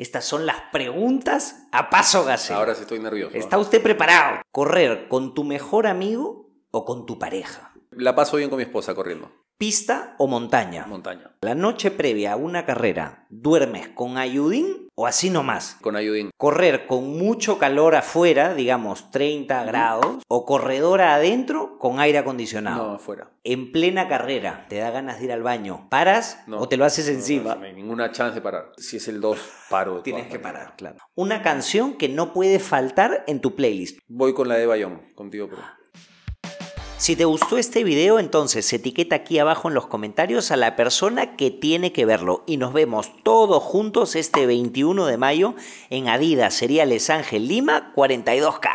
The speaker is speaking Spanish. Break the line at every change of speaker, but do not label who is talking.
Estas son las preguntas a paso gaseo.
Ahora sí estoy nervioso.
¿Está usted preparado? ¿Correr con tu mejor amigo o con tu pareja?
La paso bien con mi esposa corriendo.
¿Pista o montaña?
Montaña.
La noche previa a una carrera, ¿duermes con ayudín o así nomás?
Con ayudín.
¿Correr con mucho calor afuera, digamos 30 grados, o corredora adentro con aire acondicionado?
No, afuera.
En plena carrera, ¿te da ganas de ir al baño? ¿Paras
No.
o te lo haces
No,
encima?
Ninguna chance de parar. Si es el 2, paro.
Tienes que
maneras.
parar, claro. Una canción que no puede faltar en tu playlist.
Voy con la de Bayón, contigo, pero.
Si te gustó este video, entonces etiqueta aquí abajo en los comentarios a la persona que tiene que verlo. Y nos vemos todos juntos este 21 de mayo en Adidas Cereales Ángel Lima 42K.